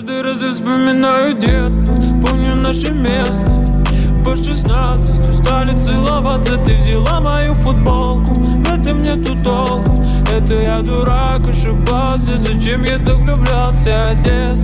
Каждый раз я вспоминаю детство Помню наше место. По 16 устали целоваться Ты взяла мою футболку. В этом нету толку Это я дурак, ошибался. Зачем я так влюблялся, детство